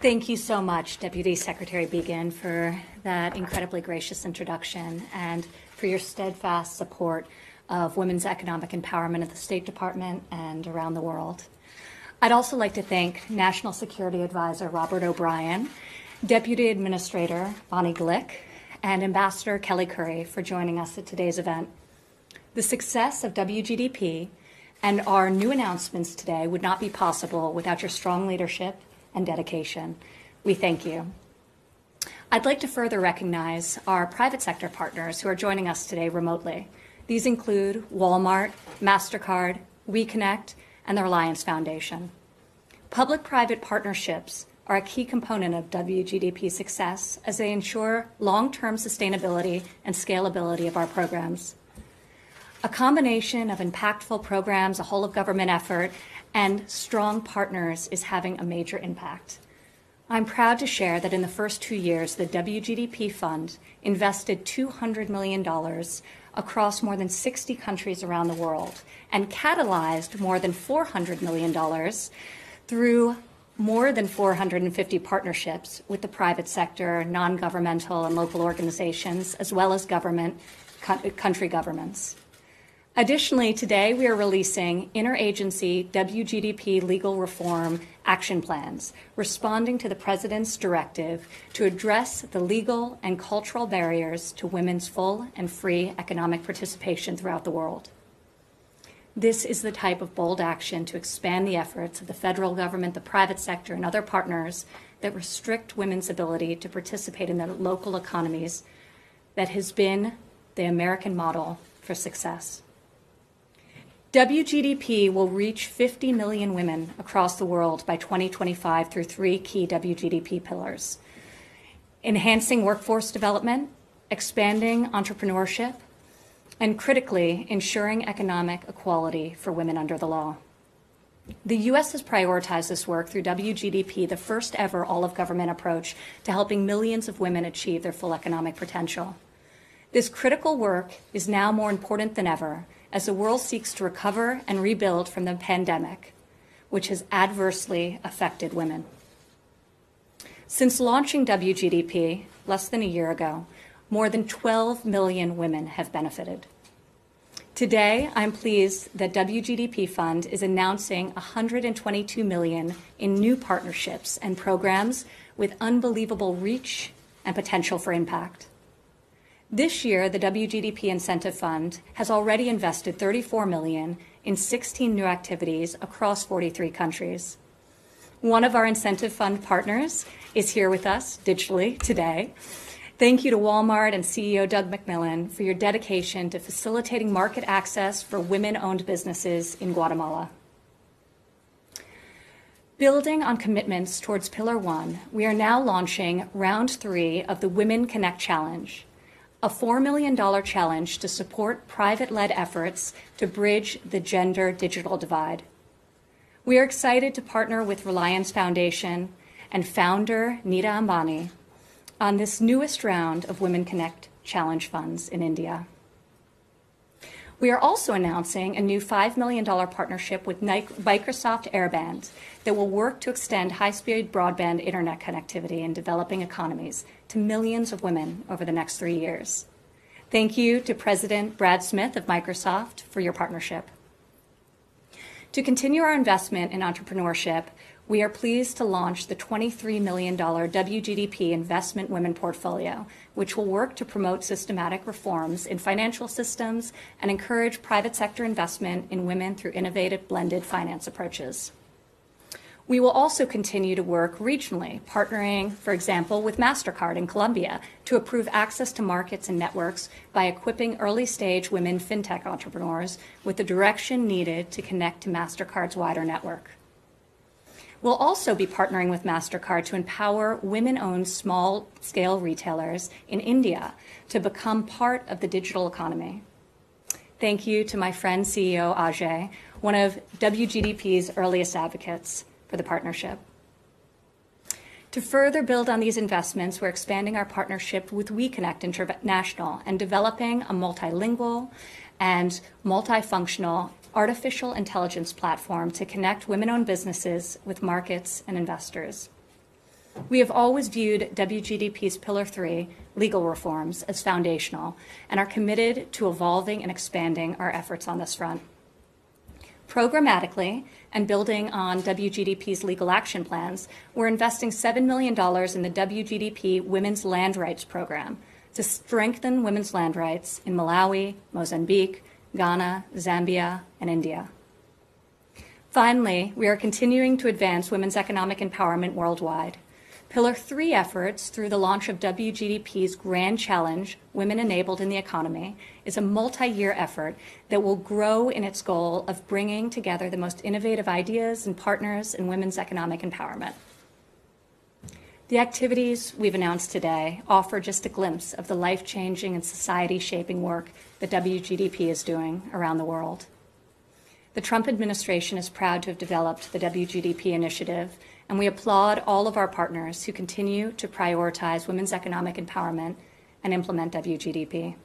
Thank you so much, Deputy Secretary Biegun, for that incredibly gracious introduction and for your steadfast support of women's economic empowerment at the State Department and around the world. I'd also like to thank National Security Advisor Robert O'Brien, Deputy Administrator Bonnie Glick, and Ambassador Kelley Currie for joining us at today's event. The success of WGDP and our new announcements today would not be possible without your strong leadership and dedication. We thank you. I'd like to further recognize our private sector partners who are joining us today remotely. These include Walmart, MasterCard, WeConnect, and the Reliance Foundation. Public private partnerships are a key component of WGDP success as they ensure long term sustainability and scalability of our programs. A combination of impactful programs, a whole of government effort, and strong partners is having a major impact. I'm proud to share that in the first two years, the WGDP Fund invested $200 million across more than 60 countries around the world and catalyzed more than $400 million through more than 450 partnerships with the private sector, non governmental, and local organizations, as well as government, country governments. Additionally, today we are releasing interagency WGDP legal reform action plans, responding to the President's directive to address the legal and cultural barriers to women's full and free economic participation throughout the world. This is the type of bold action to expand the efforts of the federal government, the private sector, and other partners that restrict women's ability to participate in their local economies that has been the American model for success. WGDP will reach 50 million women across the world by 2025 through three key WGDP pillars enhancing workforce development, expanding entrepreneurship, and critically, ensuring economic equality for women under the law. The U.S. has prioritized this work through WGDP, the first ever all of government approach to helping millions of women achieve their full economic potential. This critical work is now more important than ever as the world seeks to recover and rebuild from the pandemic, which has adversely affected women. Since launching WGDP less than a year ago, more than 12 million women have benefited. Today, I'm pleased that WGDP Fund is announcing 122 million in new partnerships and programs with unbelievable reach and potential for impact. This year, the WGDP Incentive Fund has already invested 34 million in 16 new activities across 43 countries. One of our incentive fund partners is here with us digitally today. Thank you to Walmart and CEO Doug McMillon for your dedication to facilitating market access for women owned businesses in Guatemala. Building on commitments towards Pillar 1, we are now launching round three of the Women Connect Challenge a $4 million challenge to support private led efforts to bridge the gender digital divide. We are excited to partner with Reliance Foundation and founder Nita Ambani on this newest round of Women Connect Challenge funds in India. We are also announcing a new $5 million partnership with Microsoft Airband that will work to extend high speed broadband internet connectivity in developing economies to millions of women over the next three years. Thank you to President Brad Smith of Microsoft for your partnership. To continue our investment in entrepreneurship, we are pleased to launch the $23 million WGDP Investment Women Portfolio, which will work to promote systematic reforms in financial systems and encourage private sector investment in women through innovative blended finance approaches. We will also continue to work regionally, partnering, for example, with MasterCard in Colombia to improve access to markets and networks by equipping early stage women fintech entrepreneurs with the direction needed to connect to MasterCard's wider network. We'll also be partnering with MasterCard to empower women owned small scale retailers in India to become part of the digital economy. Thank you to my friend CEO Ajay, one of WGDP's earliest advocates for the partnership. To further build on these investments, we're expanding our partnership with WeConnect International and developing a multilingual and multifunctional artificial intelligence platform to connect women owned businesses with markets and investors. We have always viewed WGDP's Pillar 3, legal reforms, as foundational and are committed to evolving and expanding our efforts on this front. Programmatically and building on WGDP's legal action plans, we're investing $7 million in the WGDP Women's Land Rights Program to strengthen women's land rights in Malawi, Mozambique, Ghana, Zambia, and India. Finally, we are continuing to advance women's economic empowerment worldwide. Pillar 3 efforts through the launch of WGDP's Grand Challenge, Women Enabled in the Economy, is a multi-year effort that will grow in its goal of bringing together the most innovative ideas and partners in women's economic empowerment. The activities we've announced today offer just a glimpse of the life-changing and society-shaping work that WGDP is doing around the world. The Trump administration is proud to have developed the WGDP initiative, and we applaud all of our partners who continue to prioritize women's economic empowerment and implement WGDP.